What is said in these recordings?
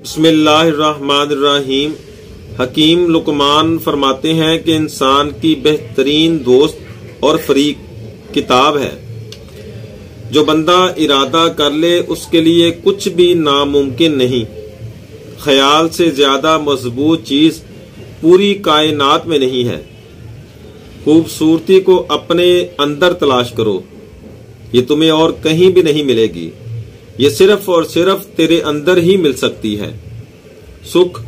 बसमीम हकीम लुकमान फरमाते हैं कि इंसान की बेहतरीन दोस्त और फरीक किताब है। जो बंदा इरादा कर ले, उसके लिए कुछ भी नामुमकिन नहीं। ख्याल से ज़्यादा मज़बूत चीज़ पूरी कायनात में नहीं है। खूबसूरती को अपने अंदर तलाश करो। ये तुम्हें और कहीं भी नहीं मिलेगी। ये सिर्फ़ और सिर्फ़ तेरे अंदर ही मिल सकती है। सुख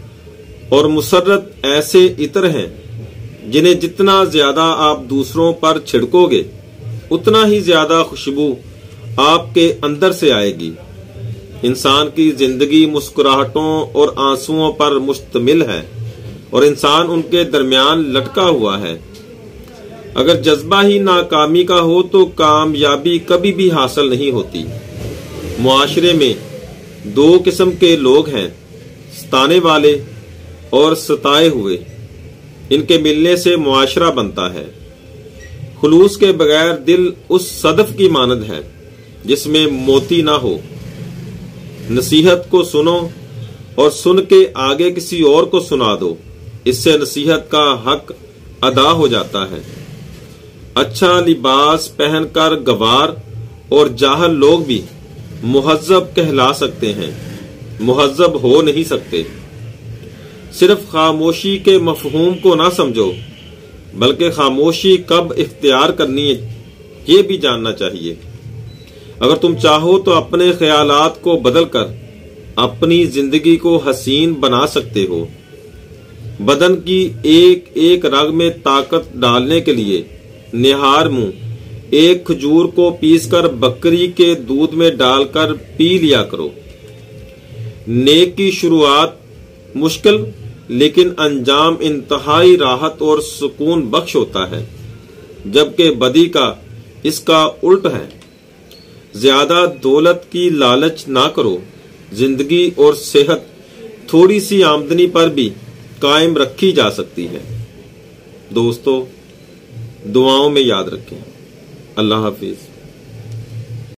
और मुसरत ऐसे इतर हैं, जिन्हें जितना ज़्यादा आप दूसरों पर छिड़कोगे, उतना ही ज़्यादा खुशबू आपके अंदर से आएगी। इंसान की ज़िंदगी मुस्कुराहटों और आंसुओं पर मुश्तमिल है, और इंसान उनके दरमियान लटका हुआ है। अगर जज्बा ही नाकामी का हो तो कामयाबी कभी भी हासिल नहीं होती। मुआशरे में दो किस्म के लोग हैं, सताने वाले और सताए हुए। इनके मिलने से मुआशरा बनता है। खुलूस के बगैर दिल उस सदफ की मानद है, जिसमें मोती ना हो। नसीहत को सुनो और सुन के आगे किसी और को सुना दो। इससे नसीहत का हक अदा हो जाता है। अच्छा लिबास पहनकर गवार और जाहल लोग भी मुहजब कहला सकते हैं। मुहजब हो नहीं सकते। सिर्फ़ खामोशी के मफहूम को ना समझो, बल्कि खामोशी कब इख्तियार करनी है ये भी जानना चाहिए। अगर तुम चाहो तो अपने ख्यालात को बदल कर अपनी ज़िंदगी को हसीन बना सकते हो। बदन की एक एक रग में ताकत डालने के लिए निहार मुँह एक खजूर को पीसकर बकरी के दूध में डालकर पी लिया करो। नेक की शुरुआत मुश्किल, लेकिन अंजाम इंतहाई राहत और सुकून बख्श होता है, जबकि बदी का इसका उल्ट है। ज़्यादा दौलत की लालच ना करो, ज़िंदगी और सेहत थोड़ी सी आमदनी पर भी कायम रखी जा सकती है। दोस्तों, दुआओं में याद रखें। अल्लाह हाफिज़।